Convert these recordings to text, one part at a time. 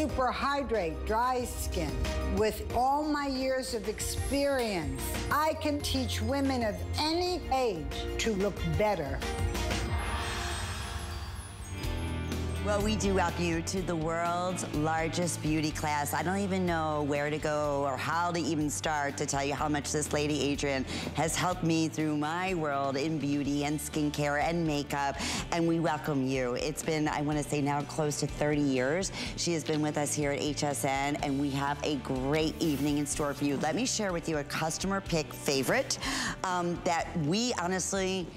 Super Hydrate Dry Skin. With all my years of experience, I can teach women of any age to look better. Well, we do welcome you to the world's largest beauty class. I don't even know where to go or how to even start to tell you how much this lady, Adrienne, has helped me through my world in beauty and skincare and makeup. And we welcome you. It's been, I want to say now, close to 30 years. She has been with us here at HSN, and we have a great evening in store for you. Let me share with you a customer pick favorite um, that we honestly,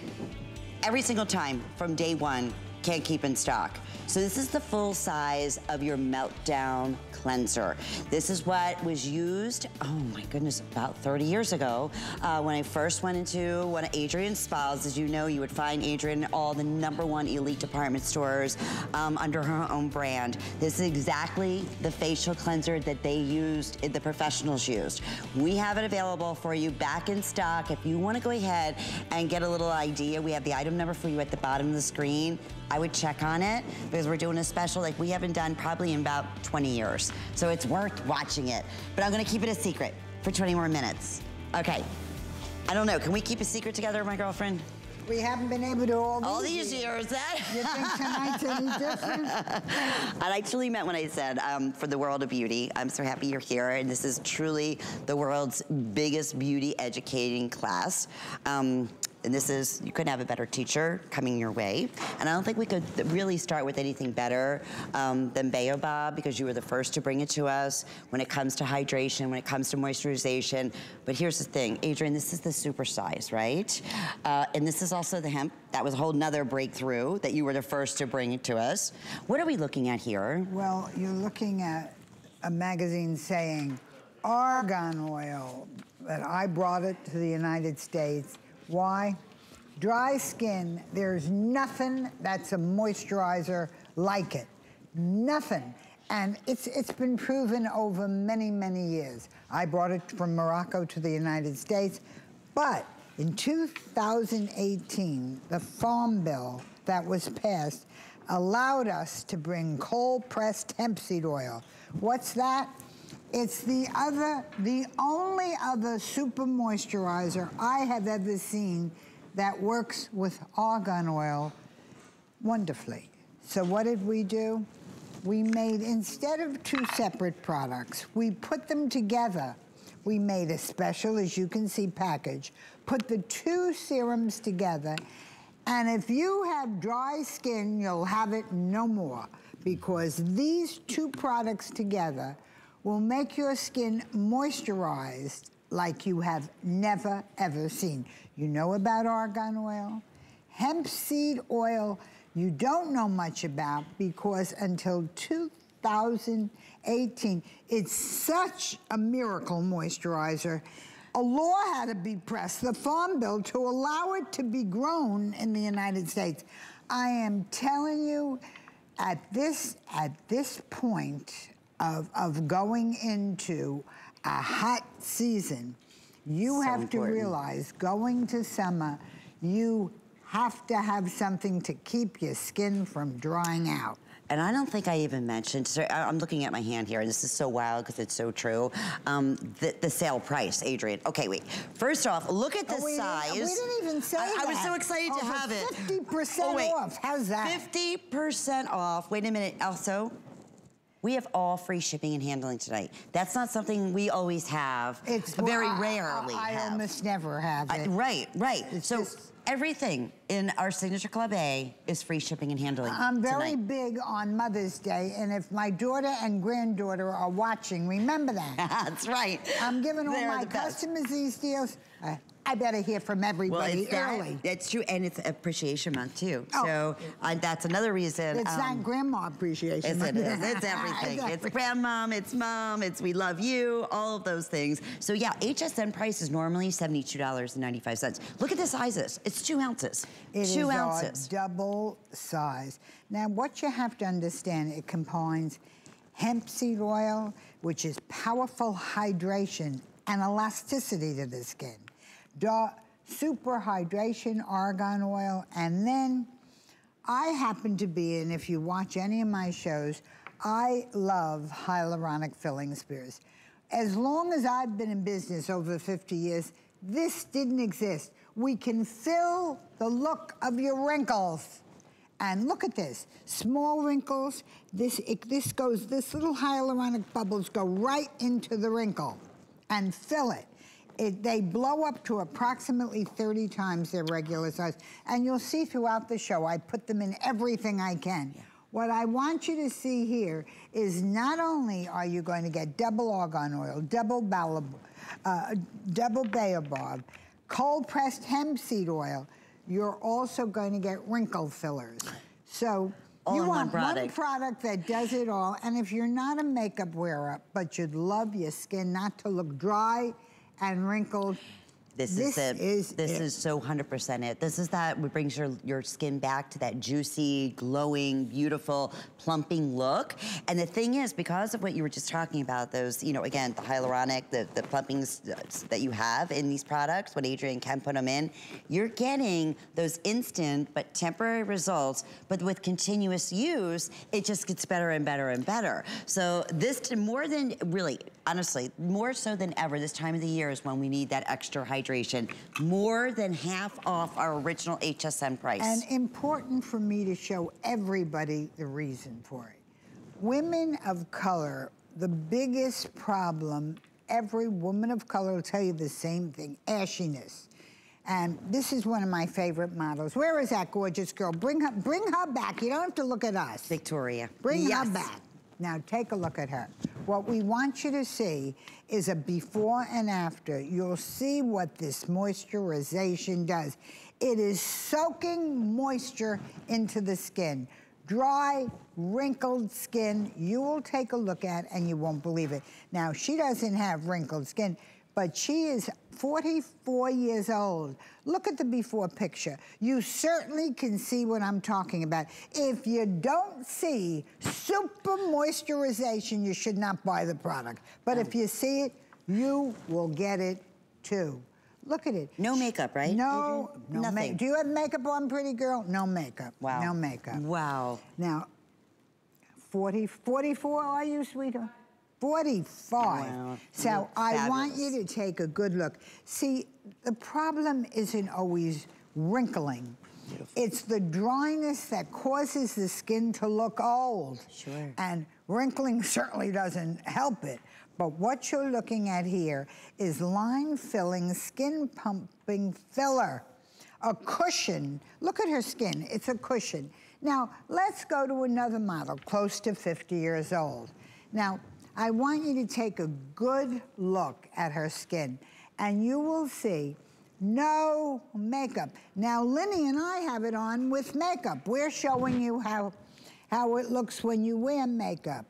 every single time from day one, can't keep in stock. So this is the full size of your Meltdown cleanser. This is what was used, oh my goodness, about 30 years ago uh, when I first went into one of Adrienne's spas. As you know, you would find Adrienne in all the number one elite department stores um, under her own brand. This is exactly the facial cleanser that they used, the professionals used. We have it available for you back in stock. If you wanna go ahead and get a little idea, we have the item number for you at the bottom of the screen. I would check on it because we're doing a special like we haven't done probably in about 20 years. So it's worth watching it. But I'm gonna keep it a secret for 20 more minutes. Okay. I don't know, can we keep a secret together, my girlfriend? We haven't been able to all, all these years. that you think tonight's any different? and I truly meant when I said um, for the world of beauty. I'm so happy you're here, and this is truly the world's biggest beauty educating class. Um, and this is, you couldn't have a better teacher coming your way. And I don't think we could really start with anything better um, than Baobab because you were the first to bring it to us when it comes to hydration, when it comes to moisturization. But here's the thing, Adrienne, this is the super size, right? Uh, and this is also the hemp. That was a whole nother breakthrough that you were the first to bring it to us. What are we looking at here? Well, you're looking at a magazine saying argan oil, that I brought it to the United States why? Dry skin, there's nothing that's a moisturizer like it. Nothing. And it's, it's been proven over many, many years. I brought it from Morocco to the United States, but in 2018, the Farm Bill that was passed allowed us to bring cold-pressed hemp seed oil. What's that? It's the other, the only other super moisturizer I have ever seen that works with argan oil wonderfully. So what did we do? We made, instead of two separate products, we put them together. We made a special, as you can see, package, put the two serums together, and if you have dry skin, you'll have it no more because these two products together will make your skin moisturized like you have never, ever seen. You know about argan oil? Hemp seed oil, you don't know much about because until 2018, it's such a miracle moisturizer. A law had to be pressed, the Farm Bill, to allow it to be grown in the United States. I am telling you, at this, at this point, of, of going into a hot season, you so have important. to realize going to summer, you have to have something to keep your skin from drying out. And I don't think I even mentioned, so I'm looking at my hand here, and this is so wild because it's so true, um, the, the, sale price, Adrienne. Okay, wait. First off, look at the oh, we size. Didn't, we didn't even say I, that. I was so excited to have it. 50% oh, off. How's that? 50% off. Wait a minute. Also, we have all free shipping and handling tonight. That's not something we always have. It's very well, rarely I, I, almost never have it. I, right, right. It's so just, everything in our Signature Club A is free shipping and handling I'm very tonight. big on Mother's Day, and if my daughter and granddaughter are watching, remember that. That's right. I'm giving all They're my the customers these deals. Uh, I better hear from everybody well, early. That, it's true, and it's Appreciation Month too. Oh. So uh, that's another reason. It's um, not Grandma Appreciation Month. It is. It's everything. it's grandmom. It's mom. It's we love you. All of those things. So yeah, HSN price is normally seventy-two dollars and ninety-five cents. Look at the sizes. It's two ounces. It two is ounces. double size. Now, what you have to understand, it combines hemp seed oil, which is powerful hydration and elasticity to the skin super hydration argan oil, and then I happen to be, and if you watch any of my shows, I love hyaluronic filling spheres. As long as I've been in business over 50 years, this didn't exist. We can fill the look of your wrinkles. And look at this, small wrinkles, this, it, this goes, this little hyaluronic bubbles go right into the wrinkle and fill it. It. They blow up to approximately 30 times their regular size. And you'll see throughout the show, I put them in everything I can. Yeah. What I want you to see here is not only are you going to get double argan oil, double, balab, uh, double baobab, cold pressed hemp seed oil, you're also going to get wrinkle fillers. So all you want one product. one product that does it all. And if you're not a makeup wearer, but you'd love your skin not to look dry and wrinkled, this, this is, the, is this it. is so 100% it. This is that what brings your, your skin back to that juicy, glowing, beautiful, plumping look. And the thing is, because of what you were just talking about, those, you know, again, the hyaluronic, the, the plumpings uh, that you have in these products, when Adrienne can put them in, you're getting those instant but temporary results, but with continuous use, it just gets better and better and better. So this, more than, really, honestly, more so than ever, this time of the year is when we need that extra hydration hydration. More than half off our original HSN price. And important for me to show everybody the reason for it. Women of color, the biggest problem, every woman of color will tell you the same thing, ashiness. And this is one of my favorite models. Where is that gorgeous girl? Bring her, bring her back. You don't have to look at us. Victoria. Bring yes. her back. Now take a look at her. What we want you to see is a before and after. You'll see what this moisturization does. It is soaking moisture into the skin. Dry, wrinkled skin, you will take a look at and you won't believe it. Now, she doesn't have wrinkled skin but she is 44 years old. Look at the before picture. You certainly can see what I'm talking about. If you don't see super moisturization, you should not buy the product. But if you see it, you will get it too. Look at it. No makeup, right? No, no Nothing. Do you have makeup on, pretty girl? No makeup. Wow. No makeup. Wow. Now, 40, 44 are you, sweetheart? 45. Wow. So I want you to take a good look. See, the problem isn't always wrinkling. Beautiful. It's the dryness that causes the skin to look old. Sure. And wrinkling certainly doesn't help it. But what you're looking at here is line filling, skin pumping filler. A cushion. Look at her skin. It's a cushion. Now, let's go to another model, close to 50 years old. Now, I want you to take a good look at her skin, and you will see no makeup. Now, Linny and I have it on with makeup. We're showing you how, how it looks when you wear makeup.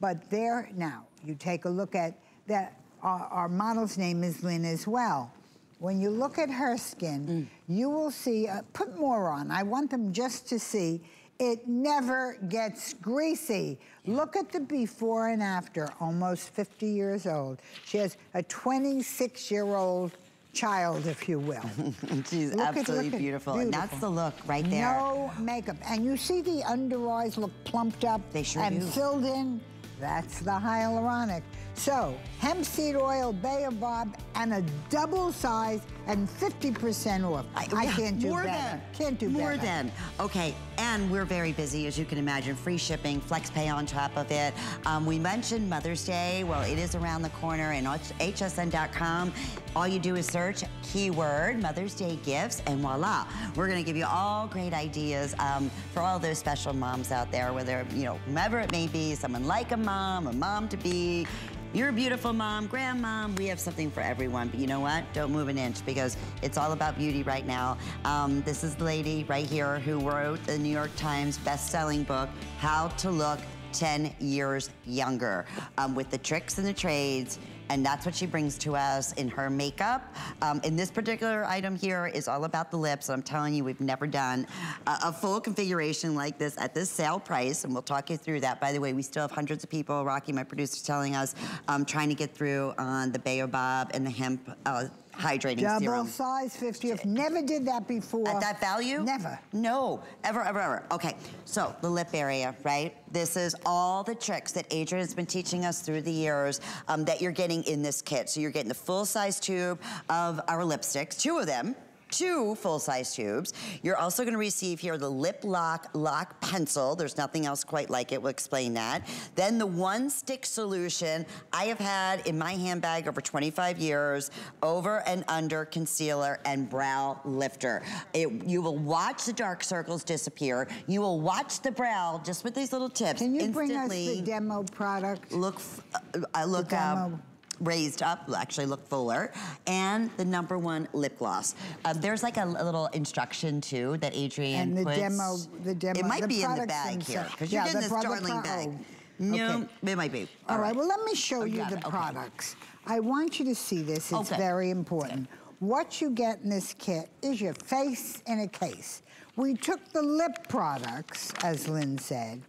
But there, now, you take a look at that. Our, our model's name is Lynn as well. When you look at her skin, mm. you will see, uh, put more on. I want them just to see it never gets greasy. Look at the before and after, almost 50 years old. She has a 26-year-old child, if you will. She's look absolutely at, beautiful. beautiful. And that's the look right there. No makeup. And you see the under eyes look plumped up they sure and do. filled in? That's the hyaluronic. So, hemp seed oil, baobab, and a double size and 50% off. I, I can't do more better. Than, can't do more better. More than. Okay, and we're very busy, as you can imagine. Free shipping, flex pay on top of it. Um, we mentioned Mother's Day. Well, it is around the corner, and hsn.com, all you do is search keyword Mother's Day gifts, and voila. We're gonna give you all great ideas um, for all those special moms out there, whether, you know, whomever it may be, someone like a mom, a mom to be, you're a beautiful mom, grandmom. We have something for everyone. But you know what? Don't move an inch because it's all about beauty right now. Um, this is the lady right here who wrote the New York Times best-selling book, How to Look 10 Years Younger, um, with the tricks and the trades and that's what she brings to us in her makeup. Um, in this particular item here is all about the lips. I'm telling you, we've never done a, a, full configuration like this at this sale price, and we'll talk you through that. By the way, we still have hundreds of people, Rocky, my producer, telling us, um, trying to get through on the Baobab and the hemp uh, hydrating Double serum. size 50. Never did that before. At that value? Never. No, ever, ever, ever. Okay, so the lip area, right? This is all the tricks that Adrienne has been teaching us through the years um, that you're getting in this kit. So you're getting the full size tube of our lipsticks, two of them, two full-size tubes. You're also gonna receive here the Lip Lock Lock Pencil. There's nothing else quite like it, we'll explain that. Then the one stick solution I have had in my handbag over 25 years, over and under concealer and brow lifter. It, you will watch the dark circles disappear. You will watch the brow just with these little tips Can you bring us the demo product? look, uh, uh, look demo. Raised up, actually look fuller, and the number one lip gloss. Um, there's like a, little instruction too that Adrienne And the puts. demo, the demo. It might be in the bag here because Yeah, you're the this darling bag. oh, No, okay. it might be. All right, well, let me show Oh, you the it, okay. products. I want you to see this. It's Okay. very important. What you get in this kit is your face in a case. We took the lip products, as Lynn said,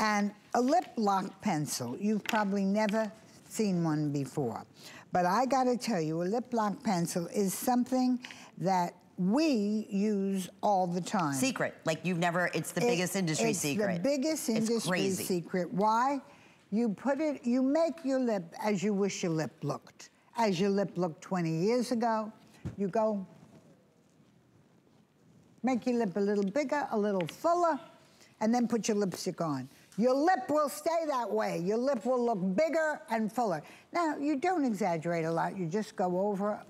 and a lip lock pencil. You've probably never seen one before. But I gotta tell you, a lip lock pencil is something that we use all the time. Secret, like you've never. It's the It- biggest industry it's secret. the biggest It's industry crazy. secret. Why? You put it, you make your lip as you wish your lip looked. As your lip looked 20 years ago, you go, make your lip a little bigger, a little fuller, and then put your lipstick on. Your lip will stay that way. Your lip will look bigger and fuller. Now, you don't exaggerate a lot. You just go over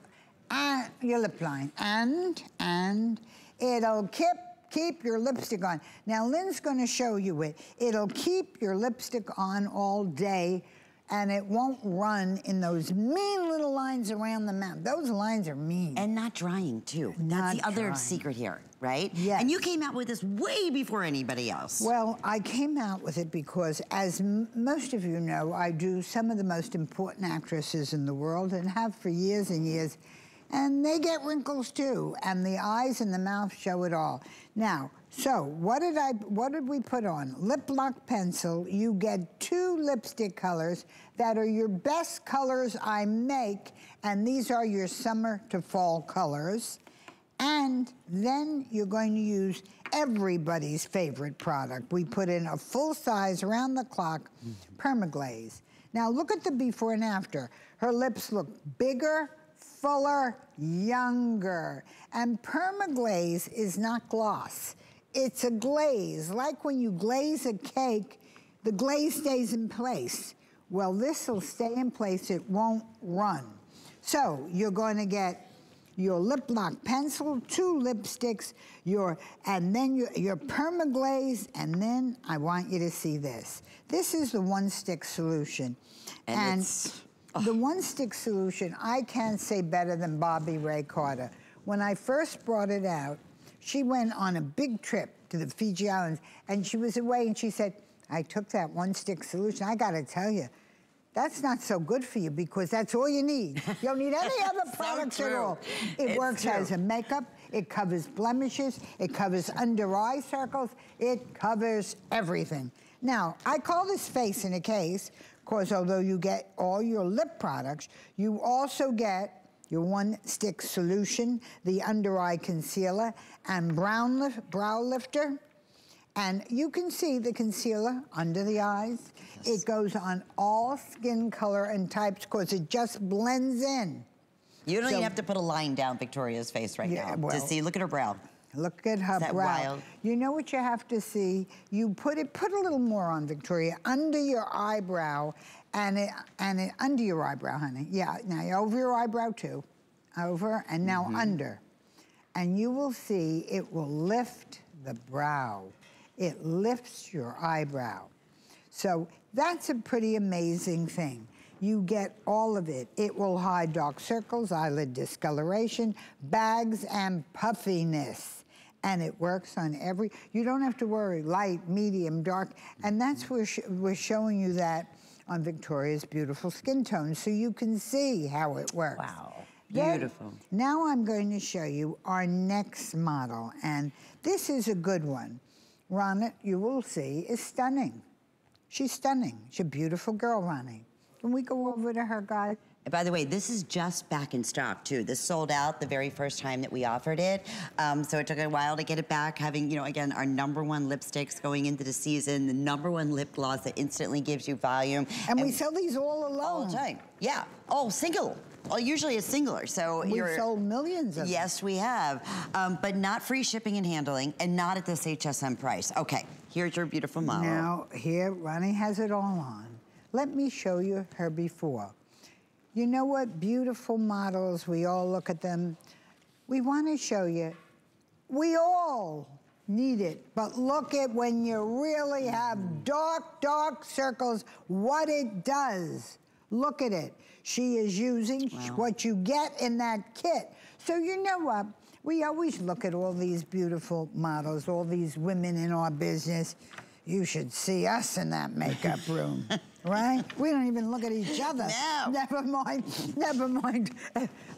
and your lip line. And, and it'll keep, keep your lipstick on. Now, Lynn's gonna show you it. It'll keep your lipstick on all day and it won't run in those mean little lines around the mouth. Those lines are mean. And not drying too. Not That's the other drying. secret here, right? Yes. And you came out with this way before anybody else. Well, I came out with it because, as m- most of you know, I do some of the most important actresses in the world and have for years and years. And they get wrinkles too, and the eyes and the mouth show it all. Now, so what did I? What did we put on? Lip lock pencil. You get two lipstick colors that are your best colors I make, and these are your summer to fall colors. And then you're going to use everybody's favorite product. We put in a full size, round the clock permaglaze. Now look at the before and after. Her lips look bigger, fuller, younger. And permaglaze is not gloss. It's a glaze. Like when you glaze a cake, the glaze stays in place. Well, this will stay in place, it won't run. So you're going to get your lip lock pencil, two lipsticks, your and then your, your permaglaze, and then I want you to see this. This is the one stick solution. And it's- the one stick solution I can't say better than Bobby Ray Carter. When I first brought it out, she went on a big trip to the Fiji Islands and she was away and she said, I took that one stick solution. I gotta tell you, that's not so good for you because that's all you need. You don't need any other So products at all. It It's works true. as a makeup, it covers blemishes, it covers under eye circles, it covers everything. Now, I call this face in a case because although you get all your lip products, you also get your one stick solution, the under eye concealer, and brown lif- brow lifter. And you can see the concealer under the eyes. It goes on all skin color and types because it just blends in. You don't So- even have to put a line down Victoria's face right Yeah, now well- to see. Look at her brow. Look at her that brow. wild? You know what you have to see? You put it, put a little more on, Victoria, under your eyebrow, and it, and it under your eyebrow, honey. Yeah, now over your eyebrow too, over and now Mm-hmm. under, and you will see it will lift the brow. It lifts your eyebrow. So that's a pretty amazing thing. You get all of it. It will hide dark circles, eyelid discoloration, bags, and puffiness. And it works on every, you don't have to worry, light, medium, dark. And that's where sh- we're showing you that on Victoria's beautiful skin tone so you can see how it works. Wow. Then- Beautiful. now I'm going to show you our next model, and this is a good one. Ronit, you will see, is stunning. She's stunning. She's a beautiful girl, Ronnie. Can we go over to her, guys? By the way, this is just back in stock too. This sold out the very first time that we offered it. Um, so it took a while to get it back. Having, you know, again, our number one lipsticks going into the season, the number one lip gloss that instantly gives you volume. And, and we sell these all alone. All the time. Yeah. Oh, single. Well, usually a singler, so We've you're... sold millions of Yes, we have, um, but not free shipping and handling, and not at this HSN price. Okay, here's your beautiful model. Now, here, Ronnie has it all on. Let me show you her before. You know what? Beautiful models, we all look at them. We want to show you, we all need it, but look at when you really have dark, dark circles, what it does. Look at it. She is using wow. what you get in that kit. So you know what? We always look at all these beautiful models, all these women in our business. You should see us in that makeup room, right? We don't even look at each other. No. Never mind, never mind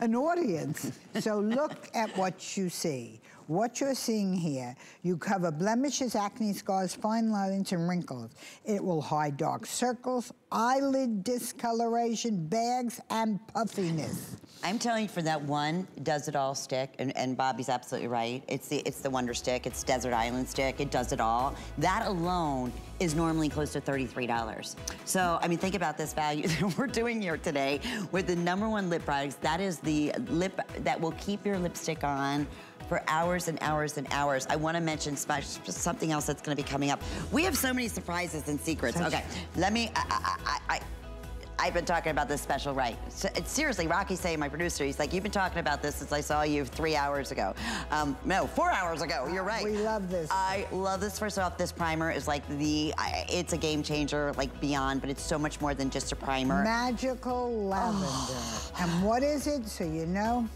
an audience. So look at what you see. What you're seeing here, you cover blemishes, acne scars, fine lines, and wrinkles. It will hide dark circles, eyelid discoloration, bags, and puffiness. I'm telling you, for that one Does It All stick, and, and Bobby's absolutely right. It's the it's the Wonder Stick. It's Desert Island Stick. It does it all. That alone is normally close to $33. So, I mean, think about this value that we're doing here today with the number one lip products. That is the lip that will keep your lipstick on for hours and hours and hours. I want to mention something else that's going to be coming up. We have so many surprises and secrets. Okay, let me, I, I, I, I've been talking about this special right. So, seriously, Rocky's saying, my producer, he's like, you've been talking about this since I saw you three hours ago. Um, no, four hours ago, you're right. We love this. I love this. First off, this primer is like the, I, it's a game changer, like beyond, but it's so much more than just a primer. Magical lavender. Oh. and what is it, so you know?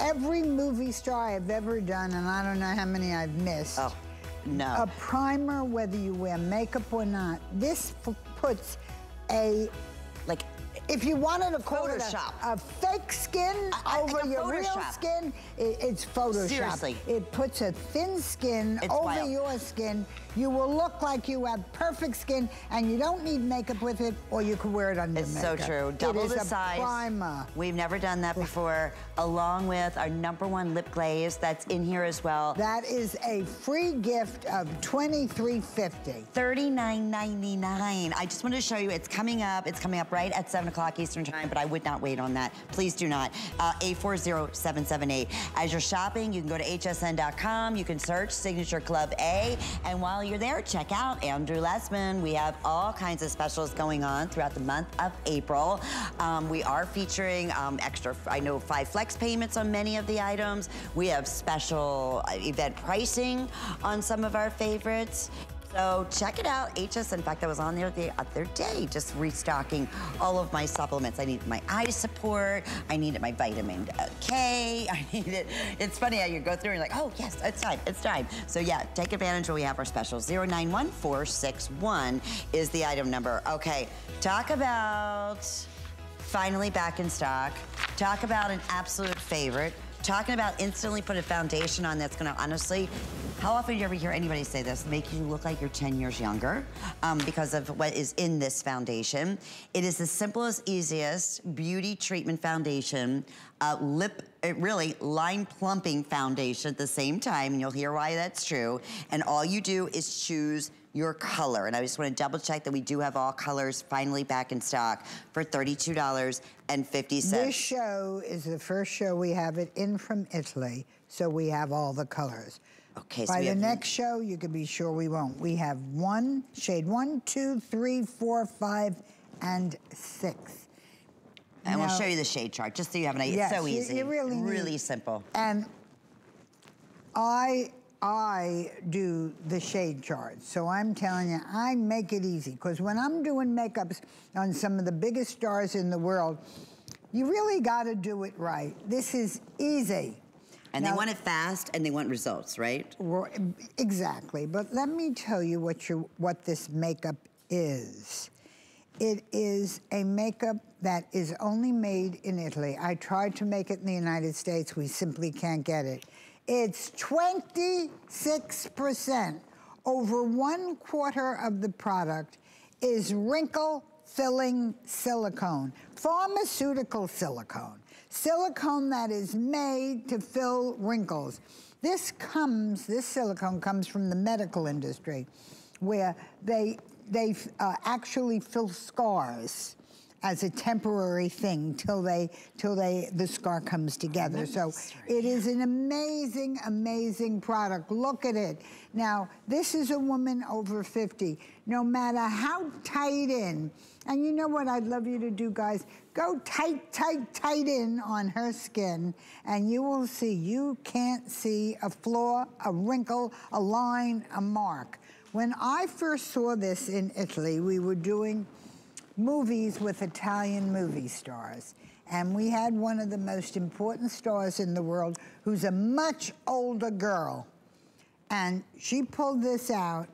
every movie star I've ever done, and I don't know how many I've missed. Oh, no. A primer, whether you wear makeup or not, this puts a like if you wanted a call Photoshop. a, a fake skin I, over your Photoshop. real skin, it, it's Photoshop. Seriously. It puts a thin skin it's over wild. your skin. You will look like you have perfect skin, and you don't need makeup with it, or you can wear it under it's makeup. It's so true. Double the size. primer. We've never done that before, along with our number one lip glaze that's in here as well. That is a free gift of $23.50. $39.99. I just wanted to show you, it's coming up. It's coming up right at 7 o'clock Eastern Time, but I would not wait on that. Please do not. Uh, 840778. As you're shopping, you can go to hsn.com. You can search Signature Club A. And while you're there, check out Andrew Lessman. We have all kinds of specials going on throughout the month of April. Um, we are featuring um, extra, I know, five flex payments on many of the items. We have special uh, event pricing on some of our favorites. So check it out. HS, in fact, I was on there the other day just restocking all of my supplements. I needed my eye support. I needed my vitamin uh, K. I needed, it's funny how you go through and you're like, oh, yes, it's time, it's time. So yeah, take advantage when we have our specials. 091461 is the item number. Okay, talk about finally back in stock. Talk about an absolute favorite. Talking about instantly put a foundation on that's gonna honestly how often do you ever hear anybody say this? Make you look like you're 10 years younger um, because of what is in this foundation. It is the simplest, easiest beauty treatment foundation, uh, lip, uh, really line plumping foundation at the same time, and you'll hear why that's true. And all you do is choose your color. And I just want to double check that we do have all colors finally back in stock for $32.50. This show is the first show we have it in from Italy, so we have all the colors. Okay, so By the next show, you can be sure we won't. We have one, shade one, two, three, four, five, and six. And now, we'll show you the shade chart, just so you have an idea. Yes, it's so easy. You really Really simple. And I I do the shade charts. So I'm telling you, I make it easy. Because when I'm doing makeups on some of the biggest stars in the world, you really got to do it right. This is easy. And now, they want it fast and they want results, right? Exactly. But let me tell you what you what this makeup is. It is a makeup that is only made in Italy. I tried to make it in the United States. We simply can't get it. It's 26%. Over one quarter of the product is wrinkle filling silicone, pharmaceutical silicone, silicone that is made to fill wrinkles. This comes, this silicone comes from the medical industry where they, they uh, actually fill scars as a temporary thing till they till they the scar comes together. So it is an amazing, amazing product. Look at it. Now, this is a woman over 50. No matter how tight in, and you know what I'd love you to do, guys? Go tight, tight, tight in on her skin, and you will see you can't see a flaw, a wrinkle, a line, a mark. When I first saw this in Italy, we were doing movies with Italian movie stars. And we had one of the most important stars in the world who's a much older girl. And she pulled this out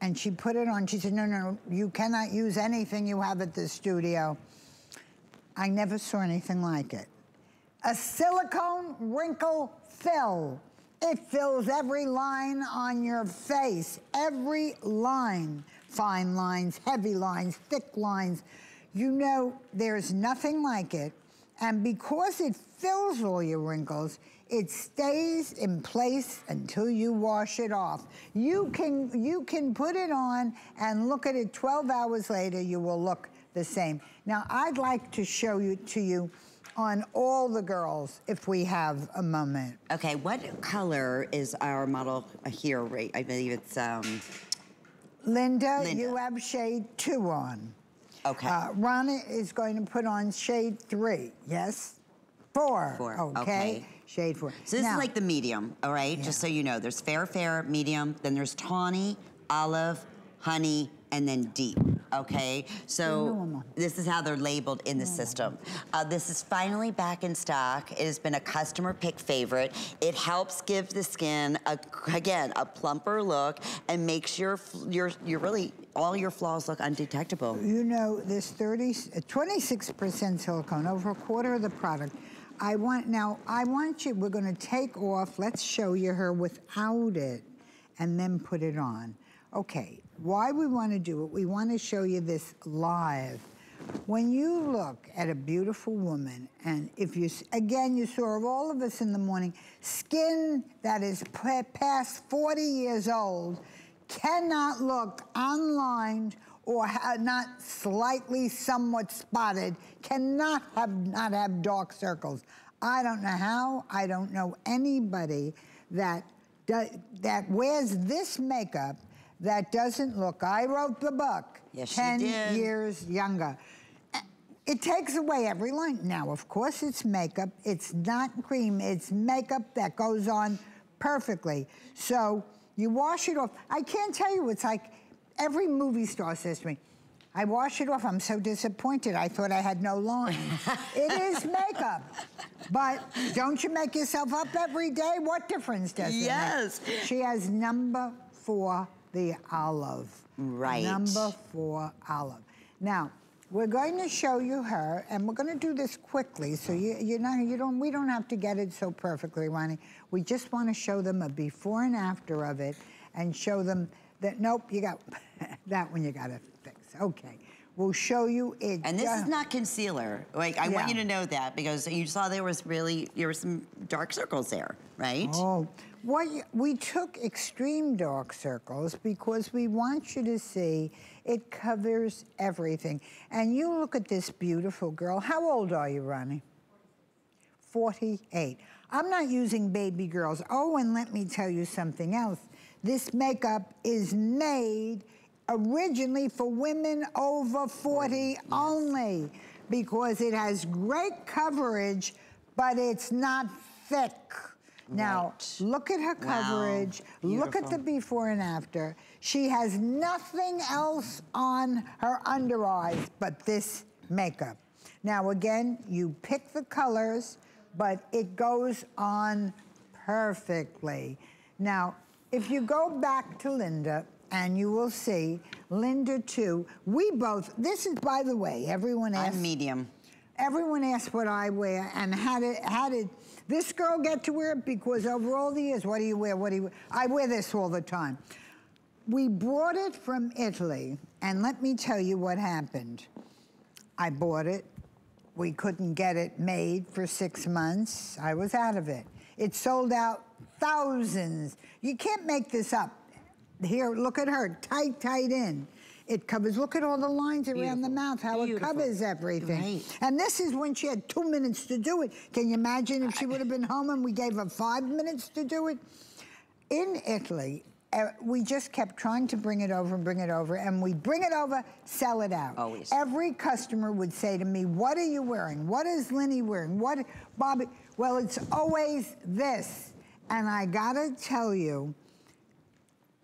and she put it on. She said, No, no, you cannot use anything you have at the studio. I never saw anything like it. A silicone wrinkle fill. It fills every line on your face, every line. Fine lines, heavy lines, thick lines. You know, there's nothing like it. And because it fills all your wrinkles, it stays in place until you wash it off. You can, you can put it on and look at it 12 hours later, you will look the same. Now, I'd like to show you to you on all the girls if we have a moment. Okay, what color is our model here? Right, I believe it's um. Linda, Linda. you have shade two on. Okay. Uh, Ronnie is going to put on shade three. Yes? Four. Four, Okay. okay. Shade four. So this Now- is like the medium, all right? Just so you know, there's fair, fair, medium, then there's tawny, olive, honey, and then deep. Okay, so this is how they're labeled in the system. Uh, this is finally back in stock. It has been a customer pick favorite. It helps give the skin a, again a plumper look and makes your your your really all your flaws look undetectable. You know, this 30, 26% silicone, over a quarter of the product. I want, now, I want you, we're gonna take off, let's show you her without it, and then put it on. Okay, why we wanna do it, we wanna show you this live. When you look at a beautiful woman, and if you, again, you saw all of us in the morning, skin that is past 40 years old cannot look unlined or not slightly somewhat spotted, cannot have not have dark circles. I don't know how. I don't know anybody that that wears this makeup that doesn't look. I wrote the book. Yes, you Ten did. years younger. It takes away every line. Now, of course, it's makeup. It's not cream. It's makeup that goes on perfectly. So you wash it off. I can't tell you. It's like every movie star says to me, "I wash it off. I'm so disappointed. I thought I had no lines." it is makeup, but don't you make yourself up every day? What difference does it make? Yes. She has number four, the olive. Right. Number four, olive. Now, we're going to show you her, and we're going to do this quickly, so you, you know, you don't, we don't have to get it so perfectly, Ronnie. We just want to show them a before and after of it, and show them that nope, you got that one. You got to fix. Okay, we'll show you it. And this is uh, not concealer. Like I want you to know that because you saw there was really there were some dark circles there, right? Oh, what we took extreme dark circles because we want you to see it covers everything. And you look at this beautiful girl. How old are you, Ronnie? 48. I'm not using baby girls. Oh, and let me tell you something else. This makeup is made originally for women over 40 only because it has great coverage, but it's not thick. Now, Right. look at her Wow. coverage. Look at the before and after. She has nothing else on her under eyes but this makeup. Now, again, you pick the colors, but it goes on perfectly. Now, if you go back to Linda, and you will see Linda too. We both. This is, by the way, everyone asks. I'm medium. Everyone asks what I wear and how did how did this girl get to wear it? Because over all the years, what do you wear? What do you wear? I wear this all the time. We brought it from Italy, and let me tell you what happened. I bought it. We couldn't get it made for six months. I was out of it. It sold out thousands. You can't make this up. Here, look at her, tight, tight in. It covers, look at all the lines around the mouth, how Beautiful. it covers everything. Right. And this is when she had two minutes to do it. Can you imagine if she would have been home and we gave her five minutes to do it? In Italy, uh, we just kept trying to bring it over and bring it over, and we bring it over, sell it out. Always. Every customer would say to me, "What are you wearing? What is Linny wearing? What, Bobby?" Well, it's always this, and I gotta tell you,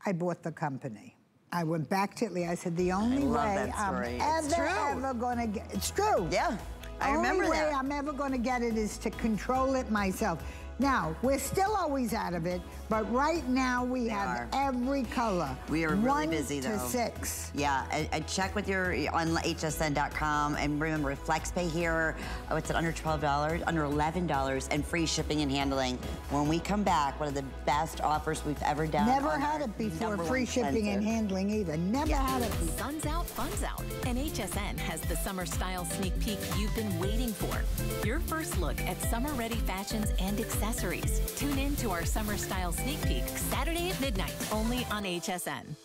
I bought the company. I went back to Italy. I said, "The only way I'm ever, ever gonna get it's true." Yeah, I only remember way that. I'm ever going to get it is to control it myself. Now, we're still always out of it, but right now we have are. every color. We are really One busy, to six. Yeah, and, and check with your on hsn.com and remember FlexPay here. Oh, it's at under twelve dollars, under eleven dollars, and free shipping and handling. When we come back, one of the best offers we've ever done. Never had it before, free shipping and handling either. Never had it before. Sun's out, fun's out. And HSN has the summer style sneak peek you've been waiting for. Your first look at summer ready fashions and accessories. Tune in to our summer style sneak peek Saturday at midnight, only on HSN.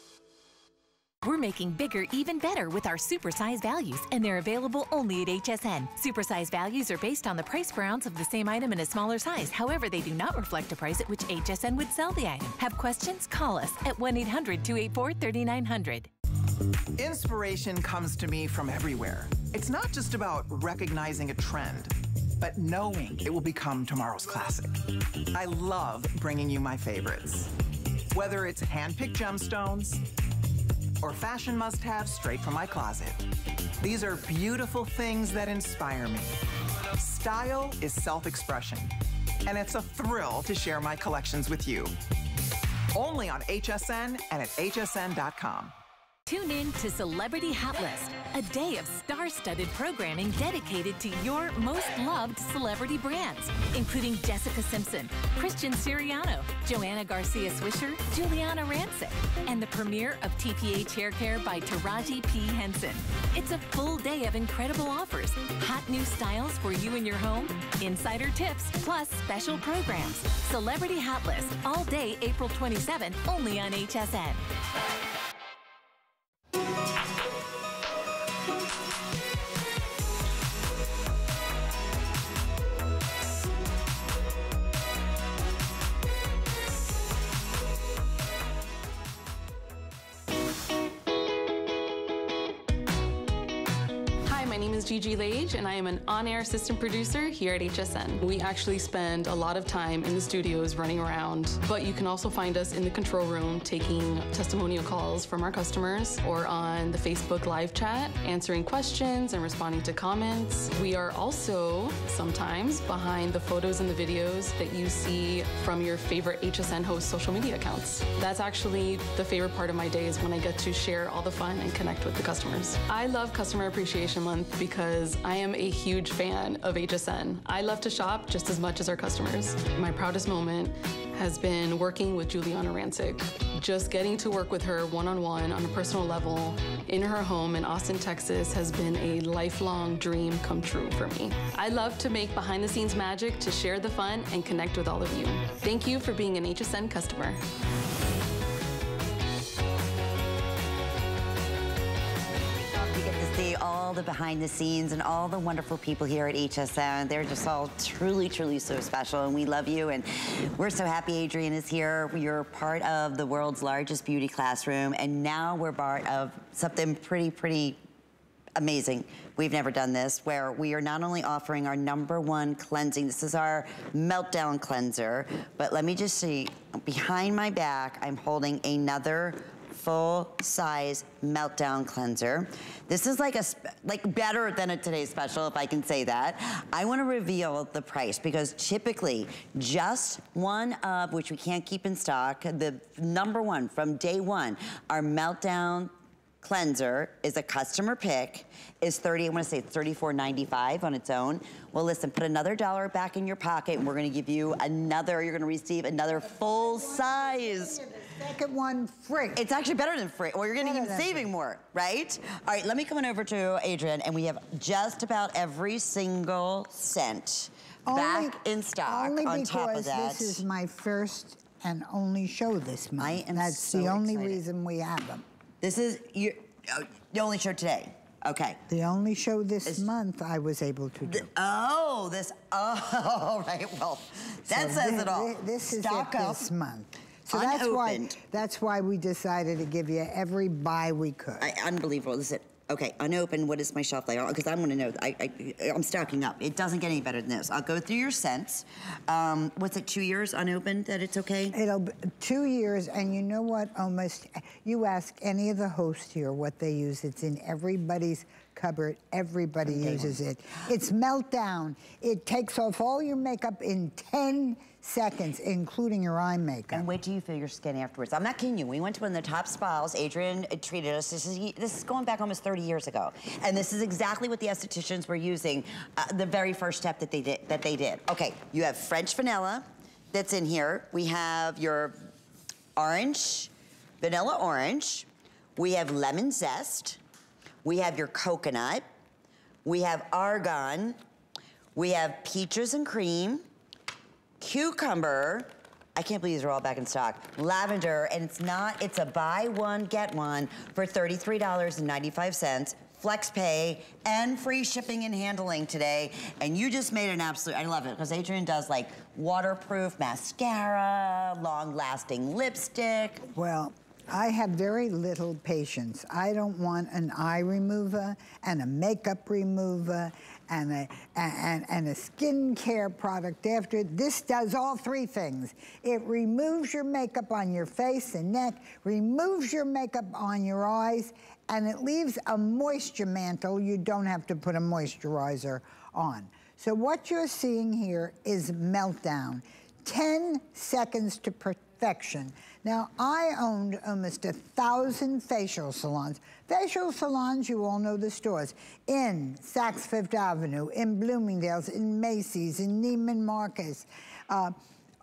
We're making bigger even better with our supersize values, and they're available only at HSN. Supersize values are based on the price per ounce of the same item in a smaller size. However, they do not reflect a price at which HSN would sell the item. Have questions? Call us at 1 800 284 3900. Inspiration comes to me from everywhere. It's not just about recognizing a trend, but knowing it will become tomorrow's classic. I love bringing you my favorites. Whether it's handpicked gemstones or fashion must haves straight from my closet, these are beautiful things that inspire me. Style is self expression, and it's a thrill to share my collections with you. Only on HSN and at hsn.com. Tune in to Celebrity Hot List, a day of star studded programming dedicated to your most loved celebrity brands, including Jessica Simpson, Christian Siriano, Joanna Garcia Swisher, Giuliana Rancic, and the premiere of TPH Hair Care by Taraji P. Henson. It's a full day of incredible offers, hot new styles for you and your home, insider tips, plus special programs. Celebrity Hot List, all day April 27, only on HSN. Música is Gigi Lage, and I am an on-air assistant producer here at HSN. We actually spend a lot of time in the studios running around, but you can also find us in the control room taking testimonial calls from our customers or on the Facebook live chat, answering questions and responding to comments. We are also sometimes behind the photos and the videos that you see from your favorite HSN host social media accounts. That's actually the favorite part of my day is when I get to share all the fun and connect with the customers. I love Customer Appreciation Month because I am a huge fan of HSN. I love to shop just as much as our customers. My proudest moment has been working with Giuliana Rancic. Just getting to work with her one-on-one on a personal level in her home in Austin, Texas has been a lifelong dream come true for me. I love to make behind the scenes magic to share the fun and connect with all of you. Thank you for being an HSN customer. All the behind the scenes and all the wonderful people here at HSN. They're just all truly, truly so special, and we love you. And we're so happy Adrienne is here. You're part of the world's largest beauty classroom, and now we're part of something pretty, pretty amazing. We've never done this, where we are not only offering our number one cleansing, this is our meltdown cleanser, but let me just see, behind my back, I'm holding another full size meltdown cleanser. This is like a, like better than a today's special, if I can say that. I wanna reveal the price because typically just one of, which we can't keep in stock, the number one from day one, our meltdown cleanser is a customer pick, is 30, I wanna say it's $34.95 on its own. Well, listen, put another dollar back in your pocket and we're gonna give you another, you're gonna receive another full size Second one free. It's actually better than free. Well, you're getting Better even saving free. more, right? All right, let me come on over to Adrienne, and we have just about every single scent back in stock. Only on because top of that, this is my first and only show this month. I am That's so the only excited. reason we have them. this is your, Oh, the only show today. Okay. The only show this Is- month I was able to do. Oh, this. Oh, right. Well, that So says thi- it all. thi- This is Stock it up. this month. So that's why that's why we decided to give you every buy we could. I, unbelievable. Listen, okay, unopened, what is my shelf life? Because I'm to know. I, I, I'm stocking up. It doesn't get any better than this. I'll go through your scents. Um, what's it, two years unopened that it's okay? It'll be two years, and you know what? Almost, you ask any of the hosts here what they use. It's in everybody's cupboard. Everybody day uses it. It's meltdown. It takes off all your makeup in 10 seconds, including your eye makeup. And wait till you feel your skin afterwards. I'm not kidding you. We went to one of the top spas. Adrienne treated us. This is this is going back almost 30 years ago, and this is exactly what the estheticians were using. Uh, the very first step that they did. That they did. Okay, you have French vanilla, that's in here. We have your orange, vanilla orange. We have lemon zest. We have your coconut. We have argan. We have peaches and cream cucumber. I can't believe these are all back in stock. Lavender, and it's not, it's a buy one, get one for $33.95. Flex pay and free shipping and handling today. And you just made an absolute, I love it, because Adrienne does like waterproof mascara, long lasting lipstick. Well, I have very little patience. I don't want an eye remover and a makeup remover and a and, and a skincare product after. This does all three things. It removes your makeup on your face and neck, removes your makeup on your eyes, and it leaves a moisture mantle. You don't have to put a moisturizer on. So what you're seeing here is meltdown. 10 seconds to perfection. Now, I owned almost a thousand facial salons. Facial salons, you all know the stores, in Saks Fifth Avenue, in Bloomingdale's, in Macy's, in Neiman Marcus, uh,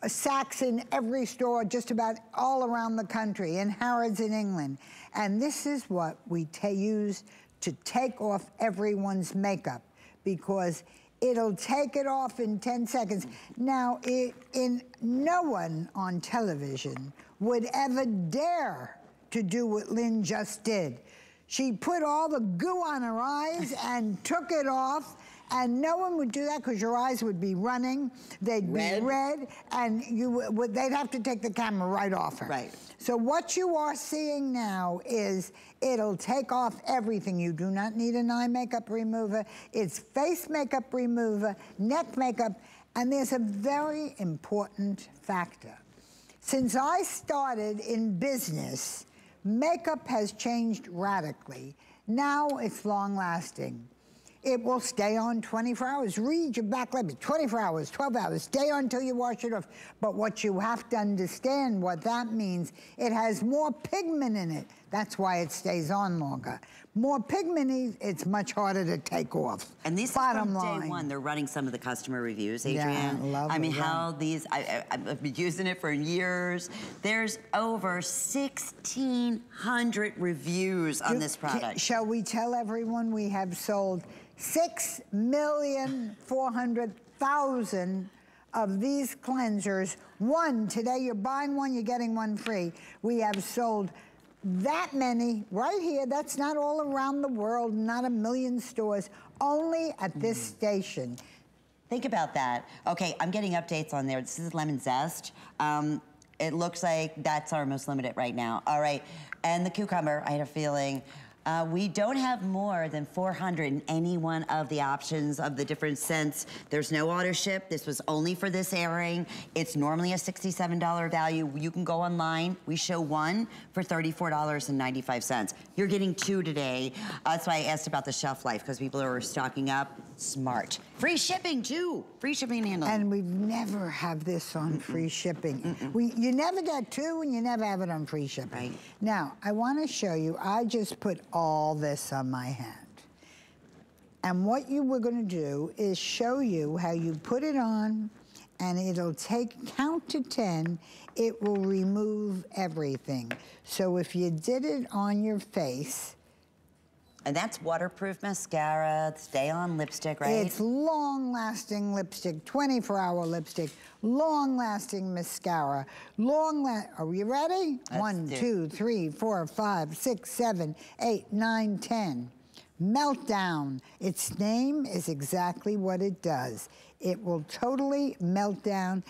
Saks in every store, just about all around the country, in Harrods in England. And this is what we use to take off everyone's makeup because It'll take it off in 10 seconds. Now, it, in no one on television would ever dare to do what Lynn just did. She put all the goo on her eyes and took it off, and no one would do that because your eyes would be running. They'd Red. be red, and you would, they'd have to take the camera right off her. Right. So what you are seeing now is it'll take off everything. You do not need an eye makeup remover. It's face makeup remover, neck makeup, and there's a very important factor. Since I started in business, makeup has changed radically. Now it's long lasting. It will stay on 24 hours. Read your back lip, 24 hours, 12 hours, stay on until you wash it off. But what you have to understand what that means, it has more pigment in it. That's why it stays on longer. More pigment, it's much harder to take off. And these Bottom is from line. day one. They're running some of the customer reviews, Adrienne. Yeah, Adrienne. I mean, how these, I, I, I've been using it for years. There's over 1,600 reviews on Do- this product. Shall we tell everyone we have sold six million four hundred thousand of these cleansers? One today, you're buying one, you're getting one free. We have sold that many right here. That's not all around the world, not a million stores, only at this Mm. station. Think about that. Okay, I'm getting updates on there. This is lemon zest. Um, it looks like that's our most limited right now. All right, and the cucumber, I had a feeling. Uh, we don't have more than 400 in any one of the options of the different scents. There's no auto ship. This was only for this airing. It's normally a $67 value. You can go online. We show one for $34.95. You're getting two today. Uh, that's why I asked about the shelf life because people are stocking up. Smart. Free shipping too. Free shipping and handling. And we've never have this on free shipping. We, you never get two and you never have it on free shipping. Right. Now, I want to show you, I just put all this on my hand. And what you were going to do is show you how you put it on and it'll take count to 10. It will remove everything. So if you did it on your face, And that's waterproof mascara, stay on lipstick, right? It's long lasting lipstick, 24 hour lipstick, long lasting mascara, long la- Are you ready? Let's One, two, three, four, five, six, seven, eight, nine, ten. Meltdown. Its name is exactly what it does. It will totally melt down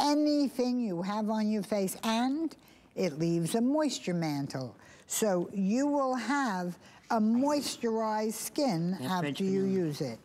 anything you have on your face and it leaves a moisture mantle. So you will have a moisturized skin after you use it.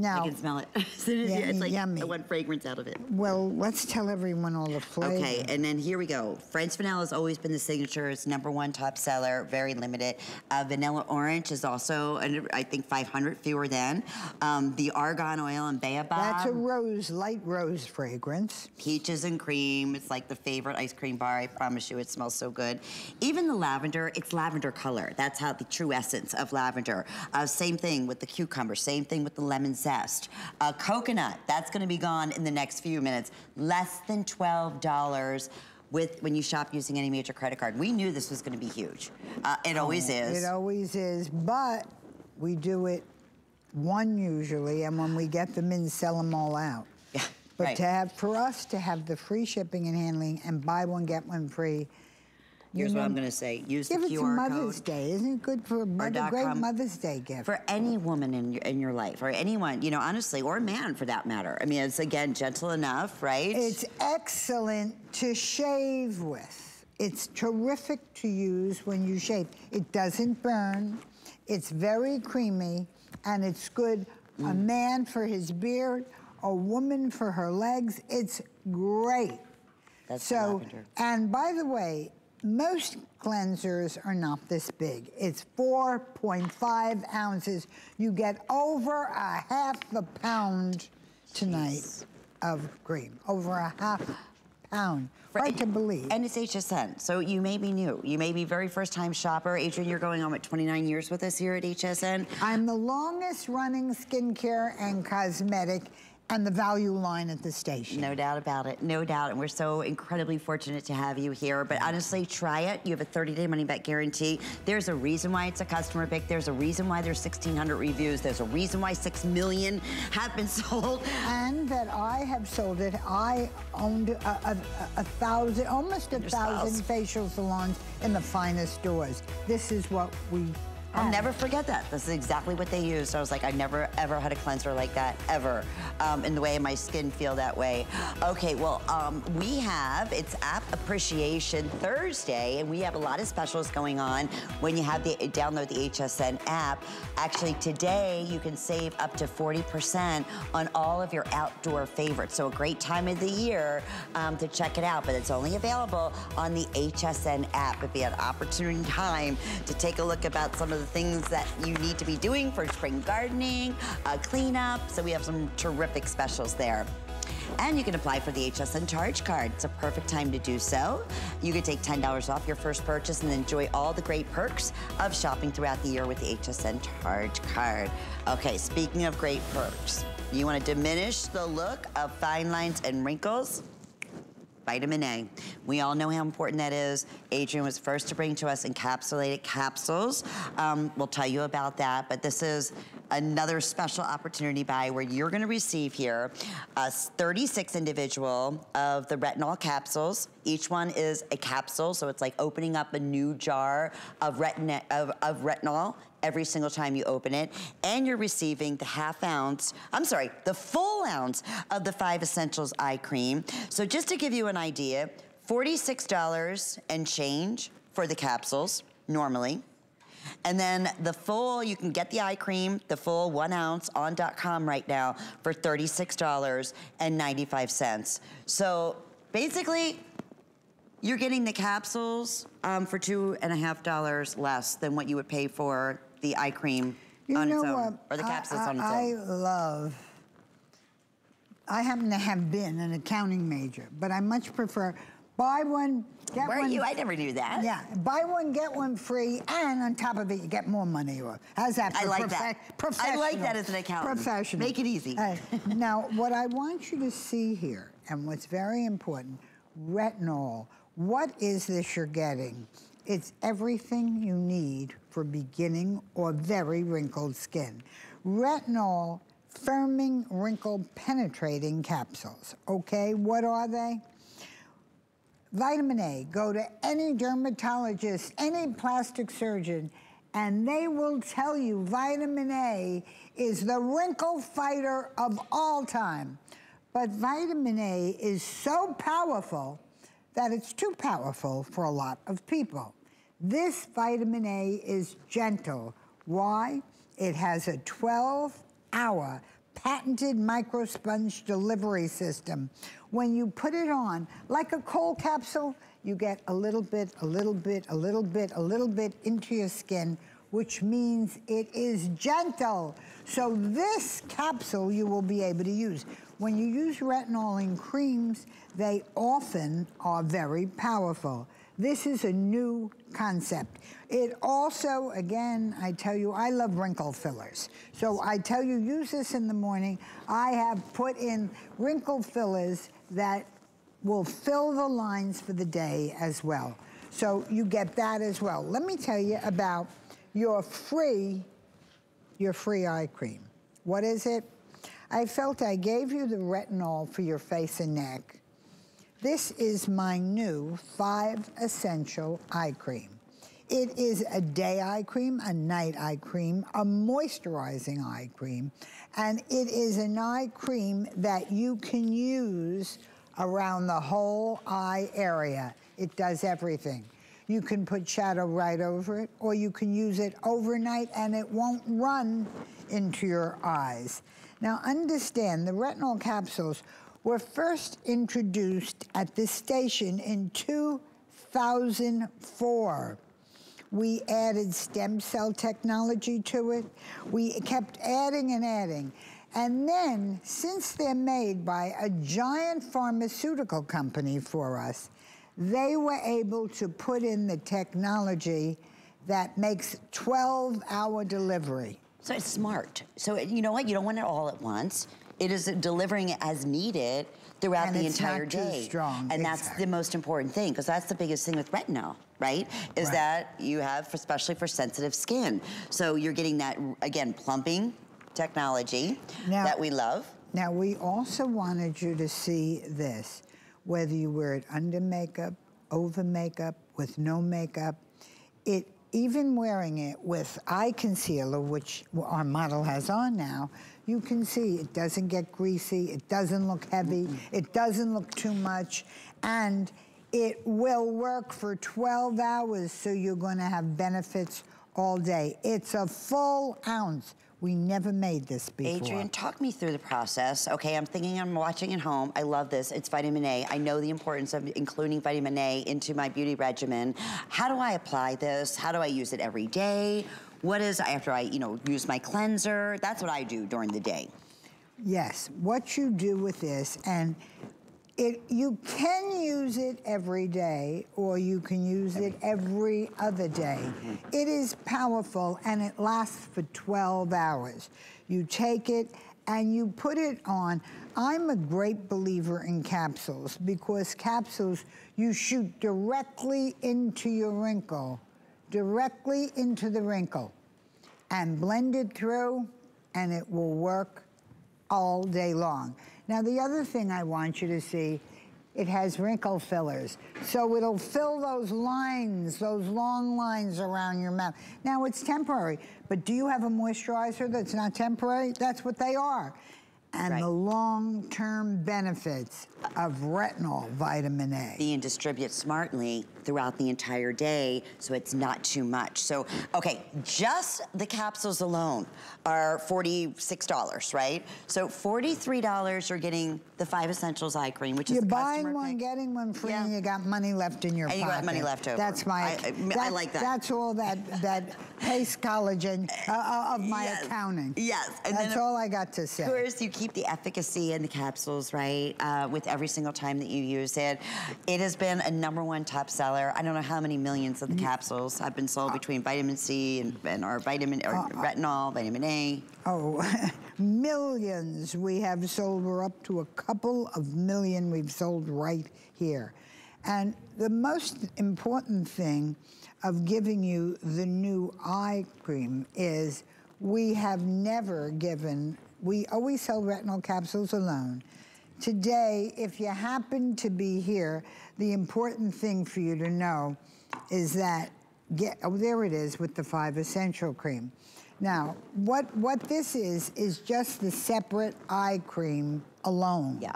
Now, I can smell it. As soon as Yeah, you- it's like yummy. I want fragrance out of it. well, let's tell everyone all the flavors. Okay, and then here we go. French vanilla has always been the signature. It's number one top seller, very limited. Uh, vanilla orange is also, I think, 500 fewer than. Um, the argan oil and baobab. That's a rose, light rose fragrance. Peaches and cream. It's like the favorite ice cream bar. I promise you, it smells so good. Even the lavender, it's lavender color. That's how the true essence of lavender. Uh, same thing with the cucumber. Same thing with the lemon zest. Uh, coconut, that's going to be gone in the next few minutes. Less than twelve dollars. With when you shop using any major credit card, we knew this was going to be huge. Uh, it always is. It always is, but we do it one usually, and when we get them in, sell them all out. Yeah, But right. to have, for us to have the free shipping and handling and buy one, get one free. Here's what I'm going to say: use Give the it to Mother's code. Day. Isn't it good for a mother, great com. Mother's Day gift? for any woman in your, in your life, or anyone, you know, honestly, or a man for that matter. I mean, it's again gentle enough, right? It's excellent to shave with. It's terrific to use when you shave. It doesn't burn. It's very creamy, and it's good. A Mm. man for his beard, a woman for her legs. It's great. That's so, and by the way, most cleansers are not this big. It's 4.5 ounces. You get over a half a pound tonight of cream. Over a half pound. Hard to believe. And it's HSN, so you may be new. You may be very first time shopper. Adrienne, you're going on, what, 29 years with us here at HSN? I'm the longest running skincare and cosmetic and the value line at the station. No doubt about it, no doubt. And we're so incredibly fortunate to have you here. But honestly, try it. You have a 30 day money back guarantee. There's a reason why it's a customer pick. There's a reason why there's 1,600 reviews. There's a reason why 6 million have been sold. And that I have sold it. I owned a, a, a thousand, almost a Your thousand spouse. facial salons in the finest stores. This is what we. I'll never forget that. This is exactly what they used. I was like, I never ever had a cleanser like that ever, um, in the way my skin feel that way. Okay, well, um, we have it's App Appreciation Thursday, and we have a lot of specials going on when you have the download the HSN app. Actually, today you can save up to 40% on all of your outdoor favorites. So a great time of the year um, to check it out, but it's only available on the HSN app. It'd be an opportune time to take a look about some of the things that you need to be doing for spring gardening, uh, cleanup. So we have some terrific specials there. And you can apply for the HSN Charge Card. It's a perfect time to do so. You can take $10 off your first purchase and enjoy all the great perks of shopping throughout the year with the HSN Charge Card. Okay, speaking of great perks, you want to diminish the look of fine lines and wrinkles? Vitamin A. We all know how important that is. Adrienne was first to bring to us encapsulated capsules. Um, we'll tell you about that, but this is another special opportunity buy where you're gonna receive here uh, 36 individual of the retinol capsules. Each one is a capsule, so it's like opening up a new jar of, retin- of, of retinol every single time you open it. And you're receiving the half ounce, I'm sorry, the full ounce of the Five Essentials Eye Cream. So just to give you an idea, $46 and change for the capsules, normally. And then the full, you can get the eye cream, the full one ounce on .com right now for $36.95. So basically, you're getting the capsules um, for two and a half dollars less than what you would pay for the eye cream You on its own, what? or the capsules I, on its own? I love. I happen to have been an accounting major, but I much prefer buy one, get Were one. you? I never knew that. Yeah, buy one, get one free, and on top of it, you get more money. How's that? I like that. I like that as an accountant. Professional. Make it easy. Hey, now, what I want you to see here, and what's very important, retinol. What is this you're getting? It's everything you need for beginning or very wrinkled skin. Retinol firming wrinkle penetrating capsules. Okay, what are they? Vitamin A, go to any dermatologist, any plastic surgeon, and they will tell you vitamin A is the wrinkle fighter of all time. But vitamin A is so powerful that it's too powerful for a lot of people. This vitamin A is gentle. Why? It has a 12 hour patented microsponge delivery system. When you put it on, like a cold capsule, you get a little bit, a little bit, a little bit, a little bit into your skin, which means it is gentle. So this capsule you will be able to use. When you use retinol in creams, they often are very powerful. This is a new concept. It also, again, I tell you, I love wrinkle fillers. So I tell you, use this in the morning. I have put in wrinkle fillers that will fill the lines for the day as well. So you get that as well. Let me tell you about your free, your free eye cream. What is it? I felt I gave you the retinol for your face and neck. This is my new five essential eye cream. It is a day eye cream, a night eye cream, a moisturizing eye cream, and it is an eye cream that you can use around the whole eye area. It does everything. You can put shadow right over it, or you can use it overnight and it won't run into your eyes. Now understand, the retinol capsules were first introduced at this station in 2004. We added stem cell technology to it. We kept adding and adding. And then, since they're made by a giant pharmaceutical company for us, they were able to put in the technology that makes 12 hour delivery. So it's smart. So it, you know what? You don't want it all at once. It is delivering it as needed throughout And the entire day. strong, And that's the most important thing because that's the biggest thing with retinol, right? Is Right. that you have, especially for sensitive skin. So you're getting that, again, plumping technology Now- that we love. Now, we also wanted you to see this, whether you wear it under makeup, over makeup, with no makeup, it even wearing it with eye concealer, which our model has on now, you can see it doesn't get greasy, it doesn't look heavy, mm-hmm. it doesn't look too much, and it will work for 12 hours, so you're gonna have benefits all day. It's a full ounce. We never made this before. Adrienne, talk me through the process. Okay, I'm thinking I'm watching at home. I love this. It's vitamin A. I know the importance of including vitamin A into my beauty regimen. How do I apply this? How do I use it every day? What is after I, you know, use my cleanser? That's what I do during the day. Yes, what you do with this, and it you can use it every day, or you can use it every other day. Mm-hmm. It is powerful, and it lasts for 12 hours. You take it and you put it on. I'm a great believer in capsules because capsules you shoot directly into your wrinkle, directly into the wrinkle, and blend it through, and it will work all day long. Now, the other thing I want you to see, it has wrinkle fillers. So it'll fill those lines, those long lines around your mouth. Now, it's temporary, but do you have a moisturizer that's not temporary? That's what they are. And Right. the long-term benefits of retinol vitamin A. Being distributed smartly throughout the entire day so it's not too much. So, okay, just the capsules alone are $46, right? So $43 you're getting the five essentials eye cream, which is You're the buying one, pick. getting one free, Yeah. and you got money left in your And you pocket. got money left over. That's my. I- I- I like that. That's all that that pace collagen uh, uh, of my Yes. accounting. Yes, and that's all I got to say. Of course, you keep the efficacy in the capsules, right, uh, with every single time that you use it. It has been a number one top seller. I don't know how many millions of the mm-hmm. capsules have been sold uh, between vitamin C and, and or vitamin or uh, retinol, vitamin A. Oh, millions we have sold. We're up to a couple of million we've sold right here. And the most important thing of giving you the new eye cream is we have never given, we always sell retinol capsules alone. Today, if you happen to be here, the important thing for you to know is that, get, oh, there it is with the five essential cream. Now, what, what this is, is just the separate eye cream alone. Yeah.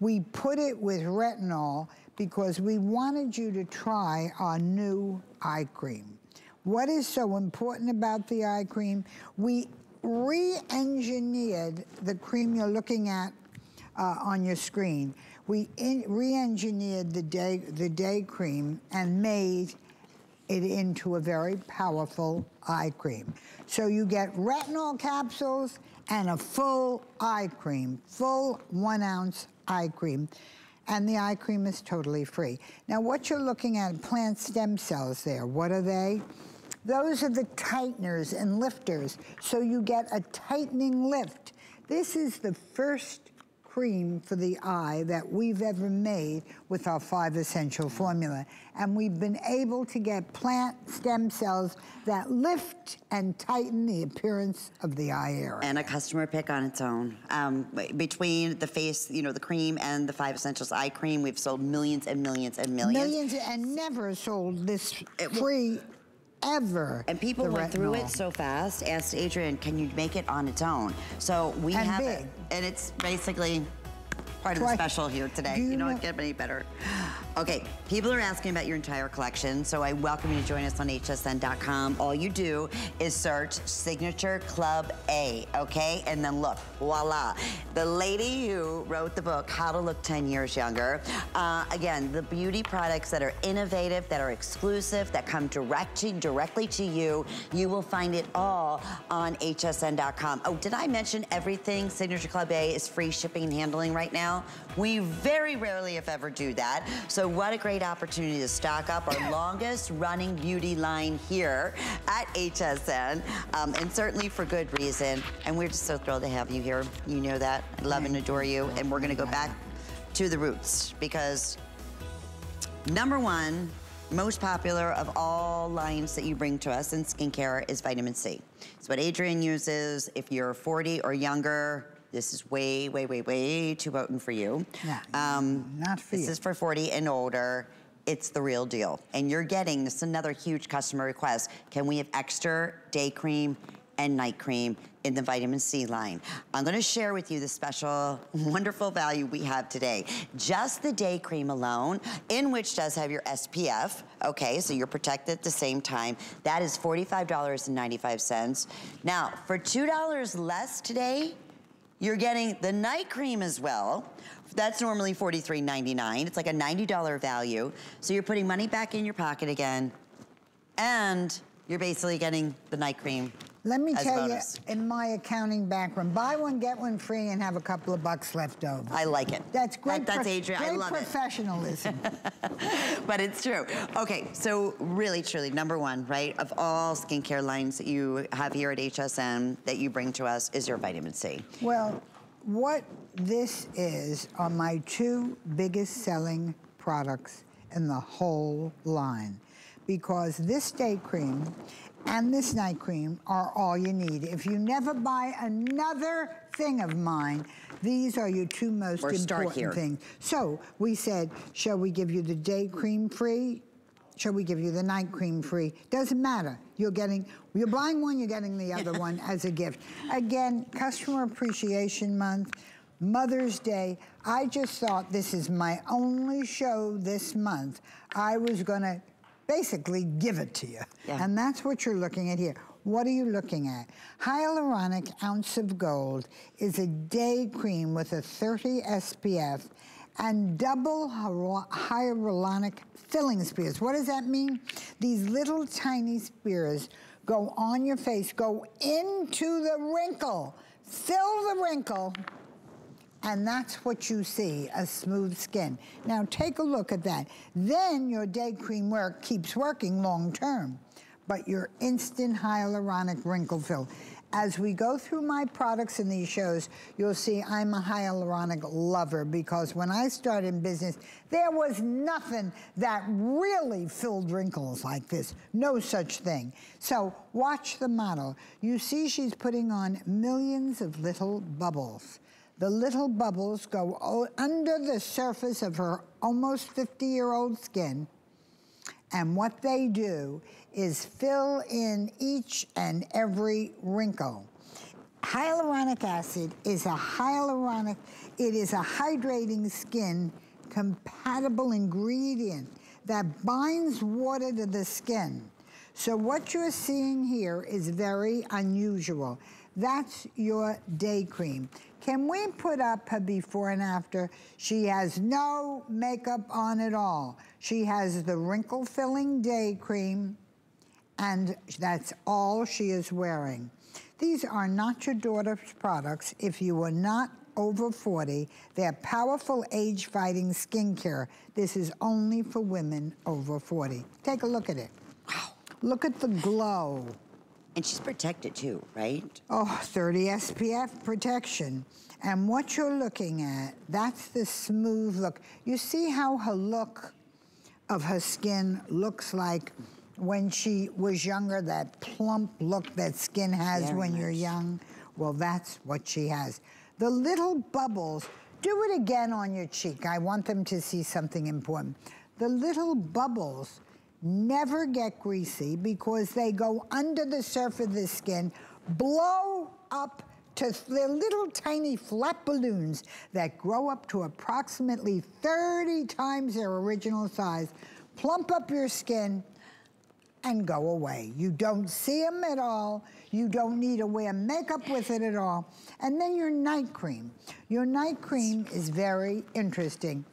We put it with retinol because we wanted you to try our new eye cream. What is so important about the eye cream? We re-engineered the cream you're looking at uh, on your screen. We re-engineered the day, the day cream and made it into a very powerful eye cream. So you get retinol capsules and a full eye cream, full one ounce eye cream. And the eye cream is totally free. Now what you're looking at, plant stem cells there, what are they? Those are the tighteners and lifters. So you get a tightening lift. This is the first cream for the eye that we've ever made with our five essential formula. And we've been able to get plant stem cells that lift and tighten the appearance of the eye area. And a customer pick on its own. Um, between the face, you know, the cream and the five essentials eye cream, we've sold millions and millions and millions. Millions and never sold this free ever. And people went through it so fast, asked Adrienne, can you make it on its own? So we and have big. it. And it's basically part of the special here today. Do You, you know, know- it get any better. Okay, people are asking about your entire collection, so I welcome you to join us on hsn.com. All you do is search Signature Club A, okay? And then look, voila. The lady who wrote the book, How to Look 10 Years Younger. Uh, again, the beauty products that are innovative, that are exclusive, that come direct to, directly to you, you will find it all on hsn.com. Oh, did I mention everything Signature Club A is free shipping and handling right now? We very rarely, if ever, do that. So what a great opportunity to stock up our longest running beauty line here at HSN, um, and certainly for good reason. And we're just so thrilled to have you here. You know that. I love and adore you. And we're gonna go back to the roots because Number one, most popular of all lines that you bring to us in skincare is vitamin C. It's what Adrienne uses. If you're 40 or younger, this is way, way, way, way too potent for you. Um, Yeah, not for this you. is for 40 and older. It's the real deal. And you're getting, this is another huge customer request. Can we have extra day cream and night cream in the vitamin C line. I'm gonna share with you the special, wonderful value we have today. Just the day cream alone, in which does have your SPF, okay, so you're protected at the same time. That is $45.95. Now, for $2 less today, you're getting the night cream as well. That's normally $43.99. It's like a $90 value. So you're putting money back in your pocket again, and you're basically getting the night cream Let me tell bonus. you, in my accounting background, buy one, get one free and have a couple of bucks left over. I like it. That's great. That- that's prof- Adrienne. I Great love it. professionalism. but it's true. Okay, so really, truly, number one, right, of all skincare lines that you have here at HSN that you bring to us is your vitamin C. well, what this is are my two biggest selling products in the whole line, because this day cream and this night cream are all you need. If you never buy another thing of mine, these are your two most Or start important here. things. So we said, shall we give you the day cream free? Shall we give you the night cream free? Doesn't matter. You're getting, you're buying one, you're getting the other one as a gift. Again, Customer Appreciation Month, Mother's Day. I just thought this is my only show this month. I was gonna basically give it to you. Yeah. And that's what you're looking at here. What are you looking at? Hyaluronic ounce of gold is a day cream with a 30 SPF and double hyaluronic filling spheres. What does that mean? These little tiny spheres go on your face, go into the wrinkle, fill the wrinkle, And that's what you see, a smooth skin. Now take a look at that. Then your day cream work keeps working long term, but your instant hyaluronic wrinkle fill. As we go through my products in these shows, you'll see I'm a hyaluronic lover because when I started in business, there was nothing that really filled wrinkles like this. No such thing. So watch the model. You see she's putting on millions of little bubbles. The little bubbles go under the surface of her almost 50 year old skin. And what they do is fill in each and every wrinkle. Hyaluronic acid is a hyaluronic, it is a hydrating skin compatible ingredient that binds water to the skin. So what you're seeing here is very unusual. That's your day cream. Can we put up her before and after? She has no makeup on at all. She has the wrinkle filling day cream and that's all she is wearing. These are not your daughter's products if you are not over 40. They're powerful age-fighting skincare. This is only for women over 40. Take a look at it. Wow. Look at the glow. And she's protected too, right? Oh, 30 SPF protection. And what you're looking at, that's the smooth look. You see how her look of her skin looks like when she was younger, that plump look that skin has Very when much. you're young. Well, that's what she has. The little bubbles, do it again on your cheek. I want them to see something important. The little bubbles never get greasy because they go under the surface of the skin, blow up to the little tiny flat balloons that grow up to approximately 30 times their original size, plump up your skin, and go away. You don't see them at all. You don't need to wear makeup with it at all. And then your night cream. Your night cream is very interesting.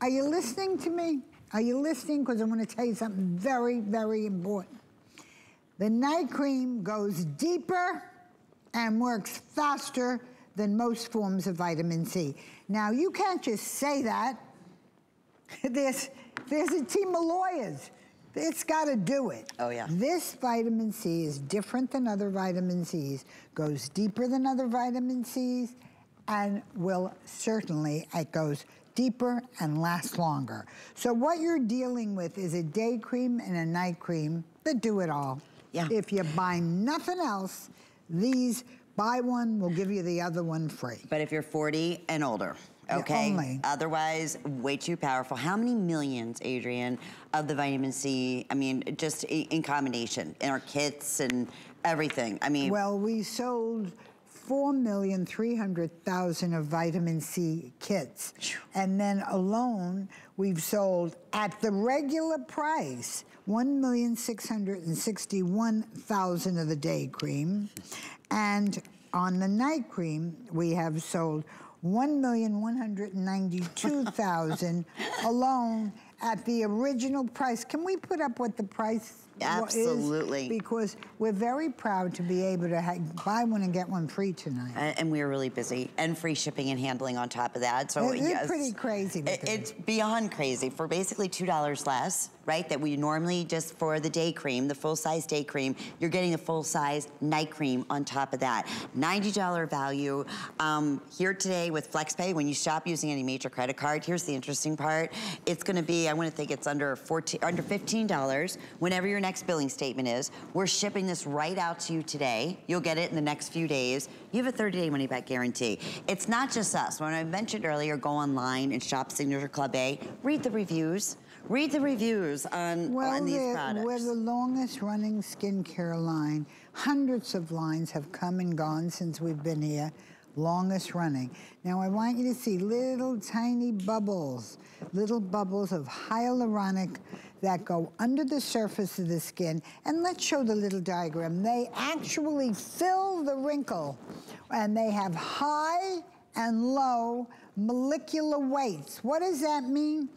Are you listening to me? Are you listening? Because I'm going to tell you something very, very important. The night cream goes deeper and works faster than most forms of vitamin C. Now, you can't just say that. there's, there's a team of lawyers it's got to do it. Oh, yeah. This vitamin C is different than other vitamin Cs, goes deeper than other vitamin Cs, and will certainly, it goes deeper and last longer. So what you're dealing with is a day cream and a night cream that do it all. Yeah. If you buy nothing else, these, buy one, we'll give you the other one free. But if you're 40 and older, okay? Only. Otherwise, way too powerful. How many millions, Adrienne, of the vitamin C, I mean, just in combination, in our kits and everything? I mean... Well, we sold 4,300,000 of vitamin C kits. And then alone, we've sold at the regular price, 1,661,000 of the day cream. And on the night cream, we have sold 1,192,000 alone at the original price. Can we put up what the price Absolutely. Because we're very proud to be able to buy one and get one free tonight. And, and we're really busy. And free shipping and handling on top of that. So it's yes, pretty crazy. It, it's beyond crazy. For basically $2 less, right, that we normally just for the day cream, the full-size day cream, you're getting a full-size night cream on top of that. $90 value. Um, here today with FlexPay, when you shop using any major credit card, here's the interesting part. It's gonna be, I wanna think it's under 14, under $15 whenever your next billing statement is. We're shipping this right out to you today. You'll get it in the next few days. You have a 30-day money-back guarantee. It's not just us. When I mentioned earlier, go online and shop Signature Club A, read the reviews. Read the reviews on, well, on these products. We're the longest running skincare line. Hundreds of lines have come and gone since we've been here. Longest running. Now I want you to see little tiny bubbles, little bubbles of hyaluronic that go under the surface of the skin. And let's show the little diagram. They actually fill the wrinkle and they have high and low molecular weights. What does that mean?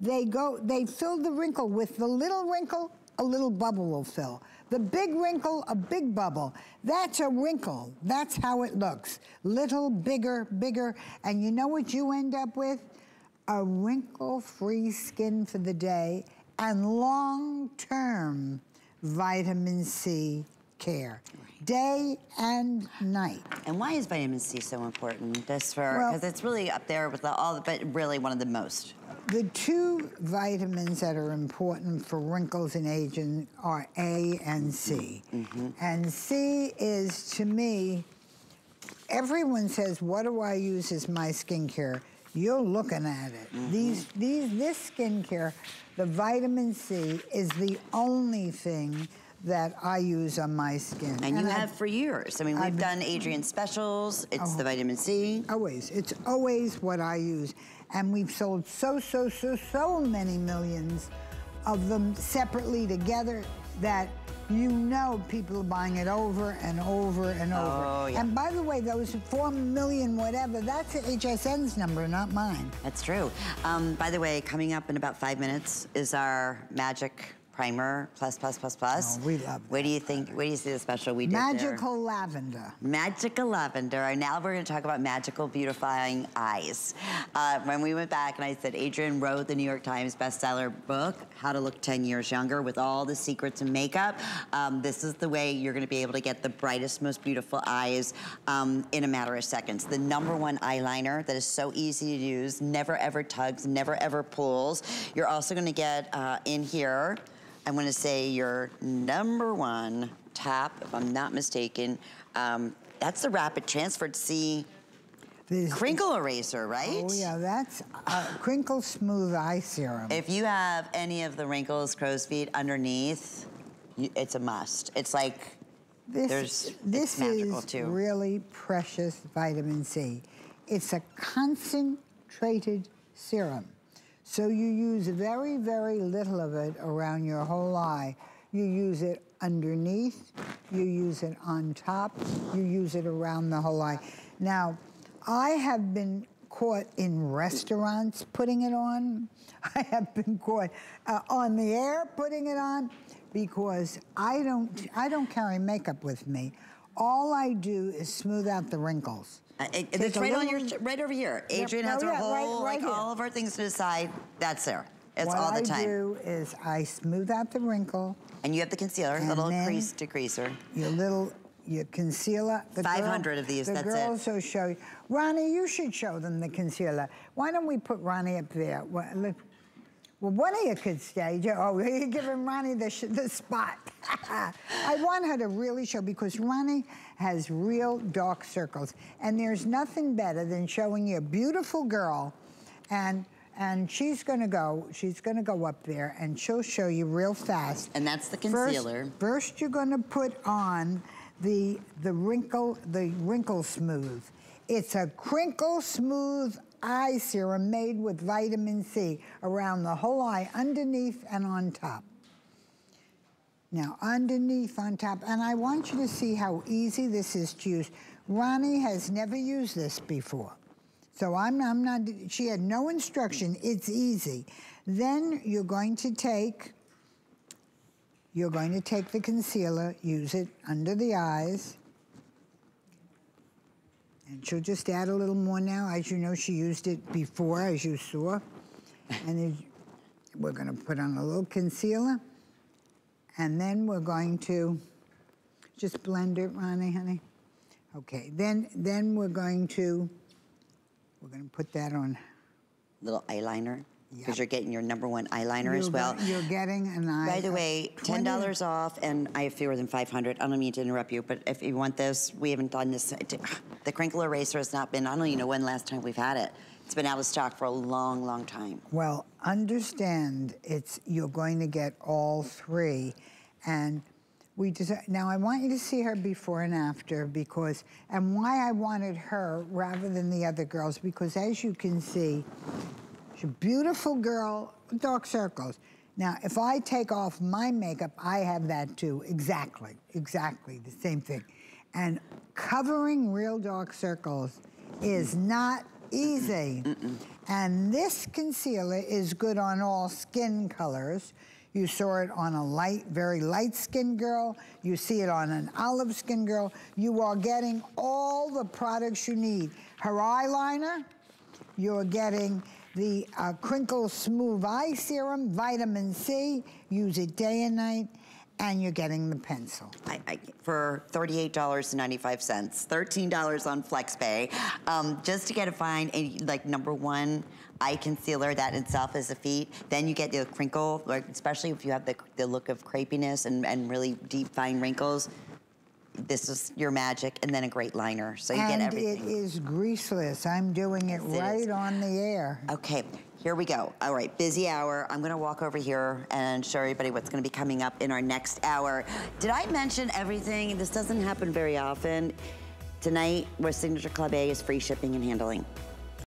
They go, they fill the wrinkle with the little wrinkle, a little bubble will fill. The big wrinkle, a big bubble. That's a wrinkle. That's how it looks. Little, bigger, bigger. And you know what you end up with? A wrinkle-free skin for the day and long-term vitamin C care, day and night. And why is vitamin C so important? Just for Well- because it's really up there with the, all, the, but really one of the most. The two vitamins that are important for wrinkles and aging are A and C. Mm-hmm. And C is, to me, everyone says, what do I use as my skincare? You're looking at it. Mm-hmm. These, these, this skincare, the vitamin C is the only thing that I use on my skin. And you I- have for years. I mean, we've I've- done Adrienne specials. It's Oh. the vitamin C. Always. It's always what I use. And we've sold so, so, so, so many millions of them separately together that you know people are buying it over and over and over. Oh, yeah. And by the way, those four million whatever, that's HSN's number, not mine. That's true. Um, by the way, coming up in about five minutes is our magic primer plus plus plus plus. Oh, we love What do you think? What do you see the special we did there? Magical lavender. Magical lavender. And now we're going to talk about magical beautifying eyes. Uh, when we went back and I said, Adrienne wrote the New York Times bestseller book, How to Look 10 Years Younger, with all the secrets in makeup. Um, this is the way you're going to be able to get the brightest, most beautiful eyes um, in a matter of seconds. The number one eyeliner that is so easy to use, never ever tugs, never ever pulls. You're also going to get uh, in here. I'm going to say your number one top, if I'm not mistaken. Um, that's the Rapid Transfer to see This- crinkle eraser, right? Oh yeah, that's uh, crinkle smooth eye serum. If you have any of the wrinkles, crow's feet underneath, you, it's a must. It's like This, There's- this it's magical, is too. really precious vitamin C. It's a concentrated serum. So you use very, very little of it around your whole eye. You use it underneath, you use it on top, you use it around the whole eye. Now, I have been caught in restaurants putting it on. I have been caught uh, on the air putting it on because I don't I don't carry makeup with me. All I do is smooth out the wrinkles. Uh, it- it's a right on your right over here. Yep, Adrienne no, has her yeah, right- whole right like here. all of our things to the side. That's there. It's what all the time. What I do is I smooth out the wrinkle, And you have the concealer, And little crease decreaser. your little your concealer. The girl- 500 of these, The that's it. girls will show you. Ronnie, you should show them the concealer. Why don't we put Ronnie up there? Well, look, well one of you could stay. Jo- Oh, you're giving Ronnie the, sh- the spot. I want her to really show because Ronnie has real dark circles. And there's nothing better than showing you a beautiful girl and and she's gonna go, she's gonna go up there and she'll show you real fast. And that's the First- concealer. First, you're going to put on the the wrinkle the wrinkle smooth. It's a crinkle smooth eye serum made with vitamin C around the whole eye, underneath and on top. Now, underneath, on top, and I want you to see how easy this is to use. Ronnie has never used this before. So I'm, I'm not, she had no instruction. It's easy. Then you're going to take you're going to take the concealer, use it under the eyes. And she'll just add a little more now. As you know, she used it before, as you saw. And we're going to put on a little concealer. And then we're going to just blend it, Ronnie, honey. Okay, then, then we're going to, we're going to put that on. Little eyeliner. Because Yep. you're getting your number one eyeliner as You're well. go- You're getting an eye. By the way, ten dollars off, and I have fewer than five hundred. I don't mean to interrupt you, but if you want this, we haven't done this. The crinkle eraser has not been. I don't even know when last time we've had it. It's been out of stock for a long, long time. Well, understand it's you're going to get all three, and we just now I want you to see her before and after because and why I wanted her rather than the other girls because as you can see, she's a beautiful girl, dark circles. Now, if I take off my makeup, I have that too. Exactly, exactly the same thing. And covering real dark circles is not easy. And this concealer is good on all skin colors. You saw it on a light, very light skinned girl. You see it on an olive skinned girl. You are getting all the products you need. Her eyeliner, you're getting the uh, Crinkle Smooth Eye Serum, vitamin C. Use it day and night, and you're getting the pencil. I, I, for $38.95, $13 on FlexPay, um, just to get a fine, a, like number one eye concealer, that itself is a feat. Then you get the crinkle, like, especially if you have the, the look of crepiness and, and really deep fine wrinkles. This is your magic, and then a great liner. So you and get everything. it is greaseless. I'm doing it Yes, right on the air. Okay, here we go. All right, busy hour. I'm gonna walk over here and show everybody what's gonna be coming up in our next hour. Did I mention everything? This doesn't happen very often. Tonight, where Signature Club A is free shipping and handling.